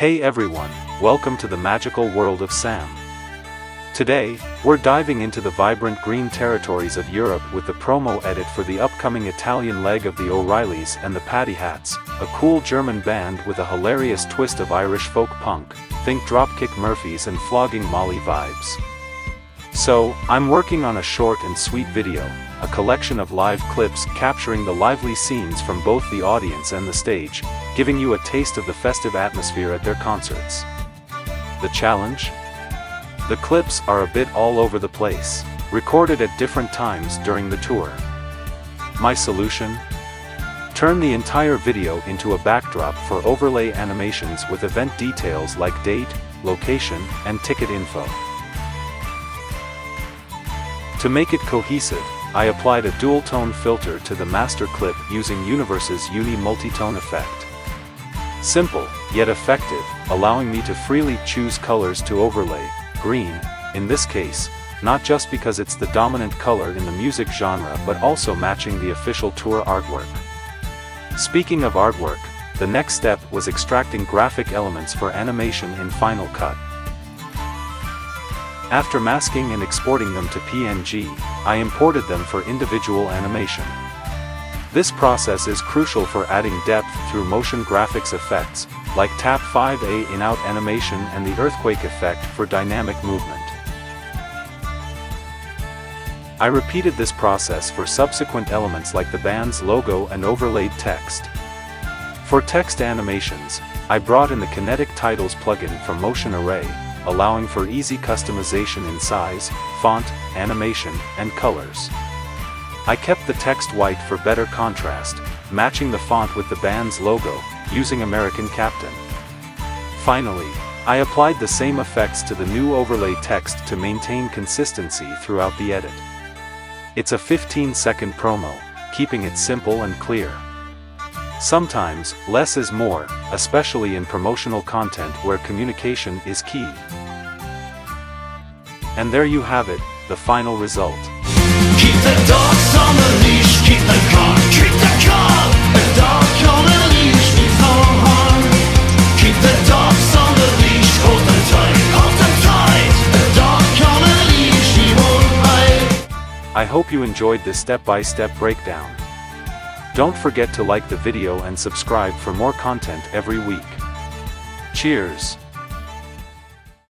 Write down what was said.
Hey everyone, welcome to the magical world of Sam. Today, we're diving into the vibrant green territories of Europe with the promo edit for the upcoming Italian leg of the O'Reillys and the Paddyhats, a cool German band with a hilarious twist of Irish folk punk, think Dropkick Murphys and Flogging Molly vibes. So, I'm working on a short and sweet video, a collection of live clips capturing the lively scenes from both the audience and the stage, giving you a taste of the festive atmosphere at their concerts. The challenge? The clips are a bit all over the place, recorded at different times during the tour. My solution? Turn the entire video into a backdrop for overlay animations with event details like date, location, and ticket info. To make it cohesive, I applied a dual-tone filter to the master clip using Universe's Uni Multitone effect. Simple, yet effective, allowing me to freely choose colors to overlay, green, in this case, not just because it's the dominant color in the music genre but also matching the official tour artwork. Speaking of artwork, the next step was extracting graphic elements for animation in Final Cut. After masking and exporting them to PNG, I imported them for individual animation. This process is crucial for adding depth through motion graphics effects, like Tap 5A in-out animation and the earthquake effect for dynamic movement. I repeated this process for subsequent elements like the band's logo and overlaid text. For text animations, I brought in the Kinetic Titles plugin from Motion Array, allowing for easy customization in size, font, animation, and colors. I kept the text white for better contrast, matching the font with the band's logo, using American Captain. Finally, I applied the same effects to the new overlay text to maintain consistency throughout the edit. It's a 15 second promo, keeping it simple and clear. Sometimes, less is more, especially in promotional content where communication is key. And there you have it, the final result. Keep the dogs on the leash, keep the car, keep the car. The dog on leash no harm. Keep the dogs on the leash, hold them tight, hold them tight. The dog on the leash, he won't bite. I hope you enjoyed this step-by-step breakdown. Don't forget to like the video and subscribe for more content every week. Cheers!